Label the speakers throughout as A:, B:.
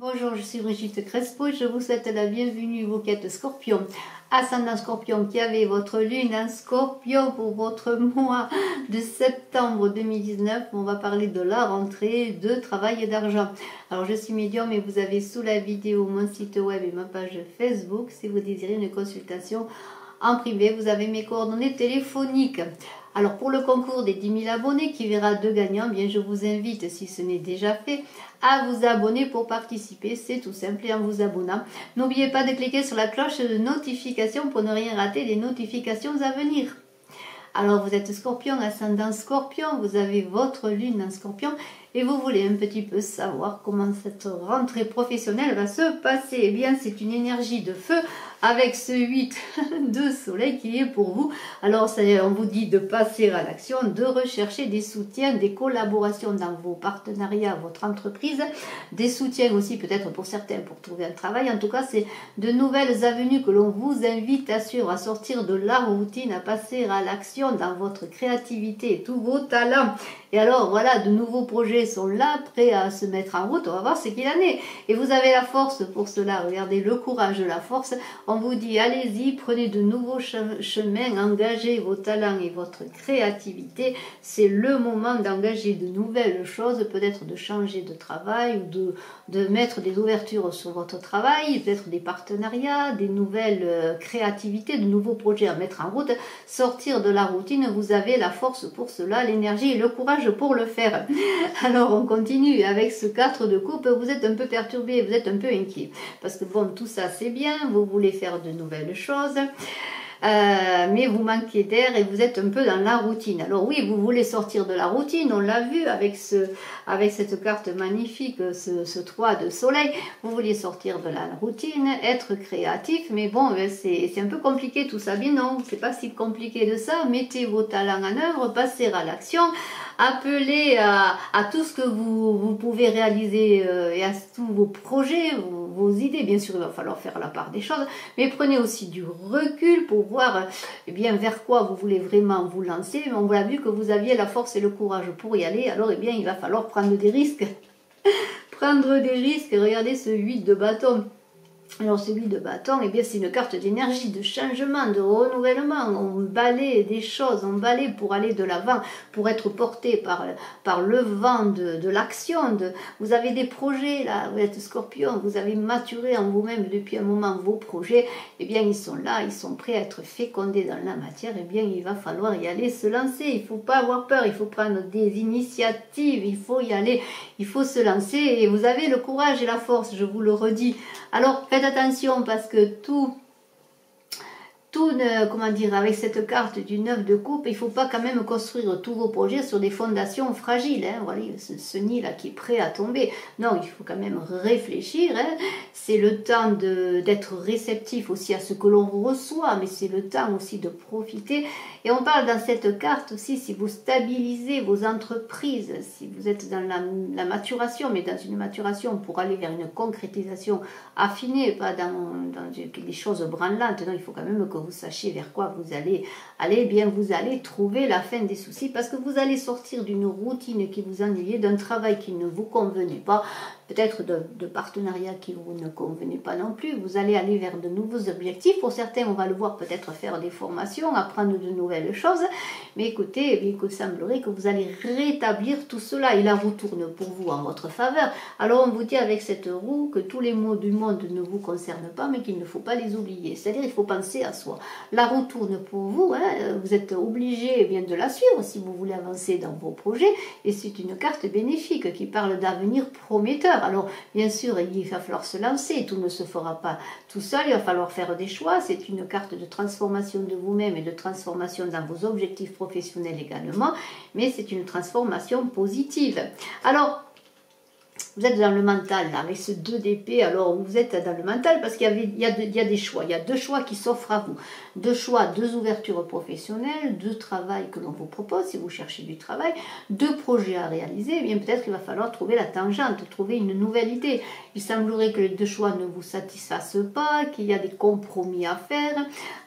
A: Bonjour, je suis Brigitte Crespo et je vous souhaite la bienvenue, vous qui êtes scorpion. Ascendant scorpion qui avait votre lune en scorpion pour votre mois de septembre 2019. On va parler de la rentrée, de travail et d'argent. Alors je suis médium et vous avez sous la vidéo mon site web et ma page Facebook si vous désirez une consultation en privé. Vous avez mes coordonnées téléphoniques. Alors pour le concours des 10 000 abonnés qui verra deux gagnants, bien je vous invite, si ce n'est déjà fait, à vous abonner pour participer. C'est tout simple et en vous abonnant. N'oubliez pas de cliquer sur la cloche de notification pour ne rien rater des notifications à venir. Alors vous êtes scorpion, ascendant scorpion, vous avez votre lune en scorpion et vous voulez un petit peu savoir comment cette rentrée professionnelle va se passer. Eh bien c'est une énergie de feu avec ce 8 de soleil qui est pour vous. Alors, on vous dit de passer à l'action, de rechercher des soutiens, des collaborations dans vos partenariats, votre entreprise, des soutiens aussi peut-être pour certains pour trouver un travail. En tout cas, c'est de nouvelles avenues que l'on vous invite à suivre, à sortir de la routine, à passer à l'action dans votre créativité, tous vos talents. Et alors, voilà, de nouveaux projets sont là, prêts à se mettre en route. On va voir ce qu'il en est. Et vous avez la force pour cela. Regardez le courage, la force. On vous dit allez-y, prenez de nouveaux chemins, engagez vos talents et votre créativité. C'est le moment d'engager de nouvelles choses, peut-être de changer de travail ou de, de mettre des ouvertures sur votre travail, peut-être des partenariats, des nouvelles euh, créativités, de nouveaux projets à mettre en route. Sortir de la routine, vous avez la force pour cela, l'énergie et le courage pour le faire. Alors on continue avec ce 4 de coupe, vous êtes un peu perturbé, vous êtes un peu inquiet. Parce que bon, tout ça c'est bien, vous voulez faire de nouvelles choses. Euh, mais vous manquez d'air et vous êtes un peu dans la routine. Alors oui, vous voulez sortir de la routine, on l'a vu avec, ce, avec cette carte magnifique, ce, ce 3 de soleil, vous voulez sortir de la routine, être créatif, mais bon, ben, c'est un peu compliqué tout ça. Mais non, c'est pas si compliqué de ça, mettez vos talents en œuvre, passez à l'action, appelez à, à, tout ce que vous, vous pouvez réaliser euh, et à tous vos projets, idées. Bien sûr, il va falloir faire la part des choses, mais prenez aussi du recul pour voir eh bien, vers quoi vous voulez vraiment vous lancer. On vous a vu que vous aviez la force et le courage pour y aller, alors eh bien, il va falloir prendre des risques. prendre des risques, regardez ce 8 de bâton. Alors celui de bâton, eh bien c'est une carte d'énergie, de changement, de renouvellement. On balaye des choses, on balaye pour aller de l'avant, pour être porté par, par le vent de, de l'action. De, vous avez des projets là, vous êtes scorpion, vous avez maturé en vous-même depuis un moment vos projets. Eh bien ils sont là, ils sont prêts à être fécondés dans la matière. Eh bien il va falloir y aller, se lancer. Il ne faut pas avoir peur, il faut prendre des initiatives, il faut y aller, il faut se lancer. Et vous avez le courage et la force, je vous le redis. Alors attention parce que tout tout, comment dire, avec cette carte du 9 de coupe, il ne faut pas quand même construire tous vos projets sur des fondations fragiles. Hein. Voilà, ce, nid-là qui est prêt à tomber. Non, il faut quand même réfléchir. Hein. C'est le temps d'être réceptif aussi à ce que l'on reçoit, mais c'est le temps aussi de profiter. Et on parle dans cette carte aussi, si vous stabilisez vos entreprises, si vous êtes dans la, maturation, mais dans une maturation pour aller vers une concrétisation affinée, pas dans, dans des choses branlantes. Non, il faut quand même que vous sachiez vers quoi vous allez aller, eh bien vous allez trouver la fin des soucis parce que vous allez sortir d'une routine qui vous ennuyait, d'un travail qui ne vous convenait pas, peut-être de, partenariats qui vous ne convenaient pas non plus. Vous allez aller vers de nouveaux objectifs. Pour certains, on va le voir peut-être faire des formations, apprendre de nouvelles choses. Mais écoutez, eh il semblerait que vous allez rétablir tout cela et la roue tourne pour vous en votre faveur. Alors on vous dit avec cette roue que tous les mots du monde ne vous concernent pas, mais qu'il ne faut pas les oublier. C'est-à-dire il faut penser à soi. La roue tourne pour vous, hein. vous êtes obligé eh bien, de la suivre si vous voulez avancer dans vos projets. Et c'est une carte bénéfique qui parle d'avenir prometteur. Alors bien sûr, il va falloir se lancer, tout ne se fera pas tout seul, il va falloir faire des choix. C'est une carte de transformation de vous-même et de transformation dans vos objectifs professionnels également, mais c'est une transformation positive. Alors, vous êtes dans le mental, là, avec ce 2 d'épée, alors vous êtes dans le mental parce qu'il y, a, des choix, il y a deux choix qui s'offrent à vous. Deux choix, deux ouvertures professionnelles, deux travail que l'on vous propose si vous cherchez du travail, deux projets à réaliser, eh bien peut-être qu'il va falloir trouver la tangente, trouver une nouvelle idée. Il semblerait que les deux choix ne vous satisfassent pas, qu'il y a des compromis à faire,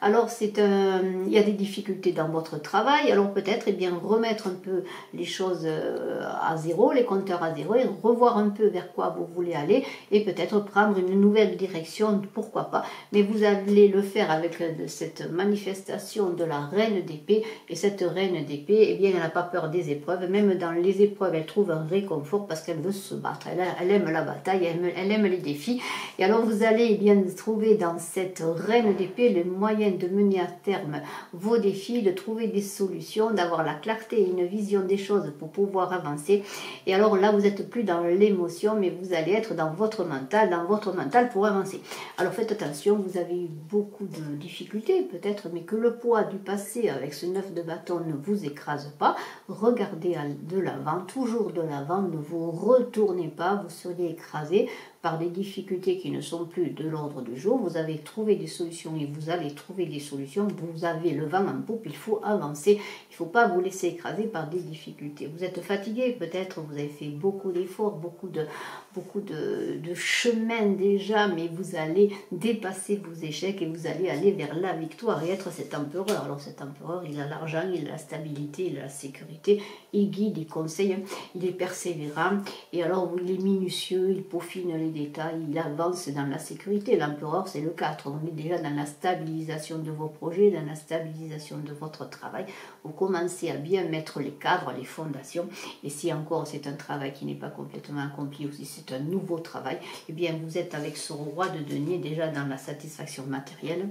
A: alors c'est un, il y a des difficultés dans votre travail, alors peut-être eh bien remettre un peu les choses euh, à zéro, les compteurs à zéro et revoir un peu vers quoi vous voulez aller et peut-être prendre une nouvelle direction, pourquoi pas. Mais vous allez le faire avec euh, cette manifestation de la reine d'épée. Et cette reine d'épée, eh bien, elle n'a pas peur des épreuves. Même dans les épreuves, elle trouve un réconfort parce qu'elle veut se battre. Elle, aime la bataille, elle aime, les défis. Et alors vous allez eh bien trouver dans cette reine d'épée le moyen de mener à terme vos défis, de trouver des solutions, d'avoir la clarté et une vision des choses pour pouvoir avancer. Et alors là, vous n'êtes plus dans l'émotion, mais vous allez être dans votre mental, dans votre mental pour avancer. Alors faites attention, vous avez eu beaucoup de difficultés peut-être, mais que le poids du passé avec ce neuf de bâton ne vous écrase pas. Regardez de l'avant, toujours de l'avant, ne vous retournez pas, vous seriez écrasé par des difficultés qui ne sont plus de l'ordre du jour. Vous avez trouvé des solutions et vous allez trouver des solutions. Vous avez le vent en poupe, il faut avancer. Il ne faut pas vous laisser écraser par des difficultés. Vous êtes fatigué, peut-être vous avez fait beaucoup d'efforts, beaucoup de, beaucoup de, de chemin déjà, mais vous allez dépasser vos échecs et vous allez aller vers la victoire et être cet empereur. Alors cet empereur, il a l'argent, il a la stabilité, il a la sécurité, il guide, il conseille, il est persévérant et alors il est minutieux, il peaufine les il avance dans la sécurité. L'empereur, c'est le 4. On est déjà dans la stabilisation de vos projets, dans la stabilisation de votre travail. Vous commencez à bien mettre les cadres, les fondations. Et si encore c'est un travail qui n'est pas complètement accompli ou si c'est un nouveau travail, eh bien vous êtes avec ce roi de denier déjà dans la satisfaction matérielle.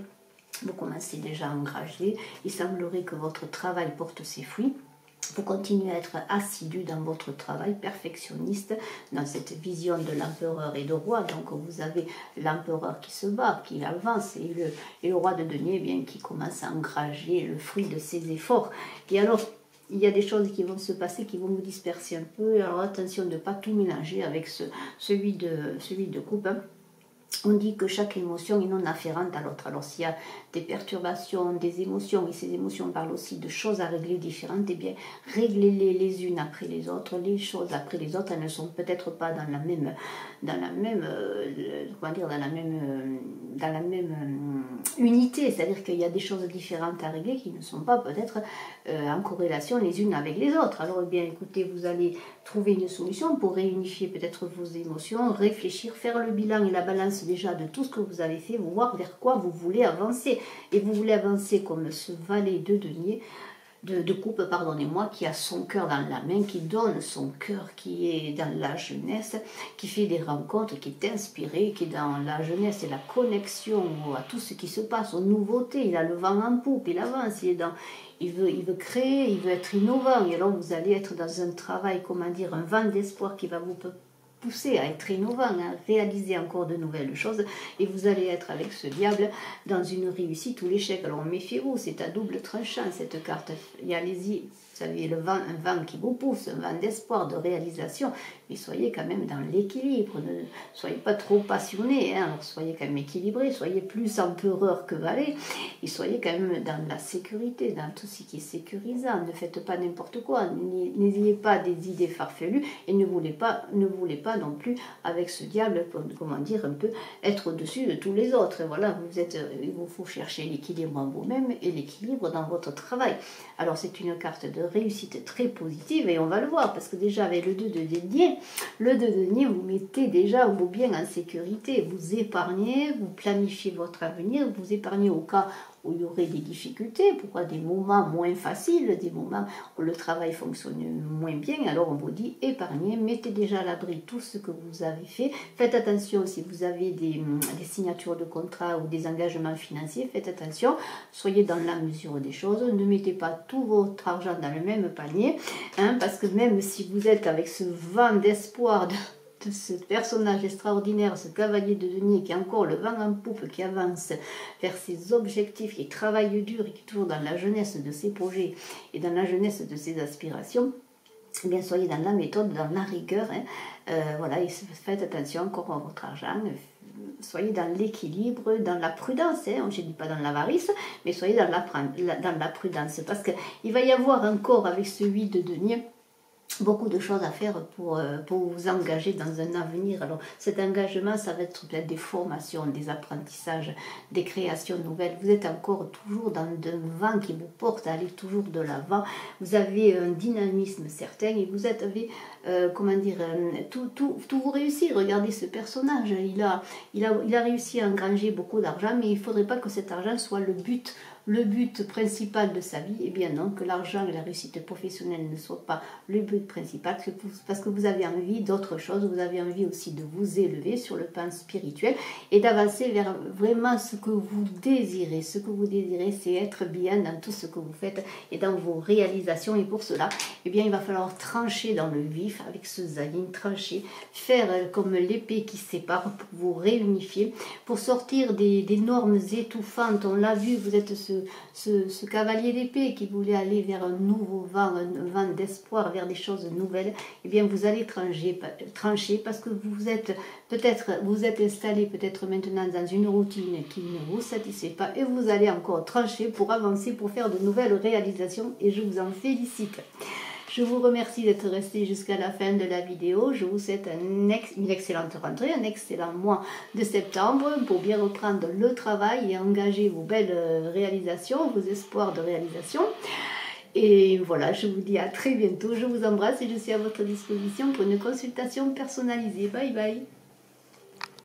A: Vous commencez déjà à. Il semblerait que votre travail porte ses fruits vous continuez à être assidu dans votre travail, perfectionniste, dans cette vision de l'empereur et de roi. Donc vous avez l'empereur qui se bat, qui avance, et le, roi de denier eh bien, qui commence à engrager le fruit de ses efforts. Et alors, il y a des choses qui vont se passer qui vont vous disperser un peu. Alors attention de ne pas tout mélanger avec ce, celui, de, celui de coupe. Hein. On dit que chaque émotion est non afférente à l'autre. Alors s'il y a des perturbations, des émotions, et ces émotions parlent aussi de choses à régler différentes, eh bien, réglez-les les unes après les autres, les choses après les autres, elles ne sont peut-être pas dans la même, dans la même, euh, dans la même, euh, euh, unité, c'est-à-dire qu'il y a des choses différentes à régler qui ne sont pas peut-être en corrélation les unes avec les autres. Alors, eh bien, écoutez, vous allez trouver une solution pour réunifier peut-être vos émotions, réfléchir, faire le bilan et la balance déjà de tout ce que vous avez fait, voir vers quoi vous voulez avancer et vous voulez avancer comme ce valet de denier, de, coupe, pardonnez-moi, qui a son cœur dans la main, qui donne son cœur, qui est dans la jeunesse, qui fait des rencontres, qui est inspiré, qui est dans la jeunesse et la connexion à tout ce qui se passe, aux nouveautés. Il a le vent en poupe, il avance, il est dans, il veut, il veut créer, il veut être innovant. Et alors vous allez être dans un travail, comment dire, un vent d'espoir qui va vous pousser à être innovant, à réaliser encore de nouvelles choses, et vous allez être avec ce diable dans une réussite ou l'échec. Alors méfiez-vous, c'est à double tranchant cette carte. Il y savez, le vent, un vent qui vous pousse, un vent d'espoir, de réalisation, mais soyez quand même dans l'équilibre, ne soyez pas trop passionné, hein, soyez quand même équilibré, soyez plus empereur que valet, et soyez quand même dans la sécurité, dans tout ce qui est sécurisant, ne faites pas n'importe quoi, n'ayez pas des idées farfelues, et ne voulez pas, ne voulez pas non plus, avec ce diable, comment dire, un peu, être au-dessus de tous les autres, voilà, vous êtes, il vous faut chercher l'équilibre en vous-même et l'équilibre dans votre travail. Alors c'est une carte de réussite très positive et on va le voir parce que déjà avec le 2 de denier, le 2 de denier, vous mettez déjà vos biens en sécurité, vous épargnez, vous planifiez votre avenir, vous épargnez au cas il y aurait des difficultés, pourquoi des moments moins faciles, des moments où le travail fonctionne moins bien, alors on vous dit épargnez, mettez déjà à l'abri tout ce que vous avez fait. Faites attention si vous avez des, des, signatures de contrat ou des engagements financiers, faites attention, soyez dans la mesure des choses, ne mettez pas tout votre argent dans le même panier, hein, parce que même si vous êtes avec ce vent d'espoir de ce personnage extraordinaire, ce cavalier de denier qui a encore le vent en poupe, qui avance vers ses objectifs, qui travaille dur et qui est dans la jeunesse de ses projets et dans la jeunesse de ses aspirations, eh bien soyez dans la méthode, dans la rigueur. Hein. Euh, voilà, et faites attention encore à votre argent. Soyez dans l'équilibre, dans la prudence. Hein. Je ne dis pas dans l'avarice, mais soyez dans la, dans la prudence. Parce qu'il va y avoir encore avec ce 8 de denier beaucoup de choses à faire pour, euh, pour vous engager dans un avenir. Alors cet engagement, ça va être peut-être des formations, des apprentissages, des créations nouvelles. Vous êtes encore toujours dans un vent qui vous porte à aller toujours de l'avant. Vous avez un dynamisme certain et vous avez, euh, comment dire, euh, tout, tout, tout vous réussit. Regardez ce personnage, il a, il, a, il a réussi à engranger beaucoup d'argent, mais il ne faudrait pas que cet argent soit le but le but principal de sa vie, eh bien non, que l'argent et la réussite professionnelle ne soient pas le but principal, parce que vous avez envie d'autre chose, vous avez envie aussi de vous élever sur le plan spirituel et d'avancer vers vraiment ce que vous désirez. Ce que vous désirez, c'est être bien dans tout ce que vous faites et dans vos réalisations. Et pour cela, eh bien, il va falloir trancher dans le vif avec ce zaline, trancher, faire comme l'épée qui sépare pour vous réunifier, pour sortir des, des normes étouffantes. On l'a vu, vous êtes ce ce, cavalier d'épée qui voulait aller vers un nouveau vent, un vent d'espoir, vers des choses nouvelles, eh bien vous allez trancher, trancher parce que vous êtes peut-être vous êtes installé peut-être maintenant dans une routine qui ne vous satisfait pas et vous allez encore trancher pour avancer, pour faire de nouvelles réalisations et je vous en félicite. Je vous remercie d'être resté jusqu'à la fin de la vidéo. Je vous souhaite une excellente rentrée, un excellent mois de septembre pour bien reprendre le travail et engager vos belles euh, réalisations, vos espoirs de réalisation. Et voilà, je vous dis à très bientôt. Je vous embrasse et je suis à votre disposition pour une consultation personnalisée. Bye bye.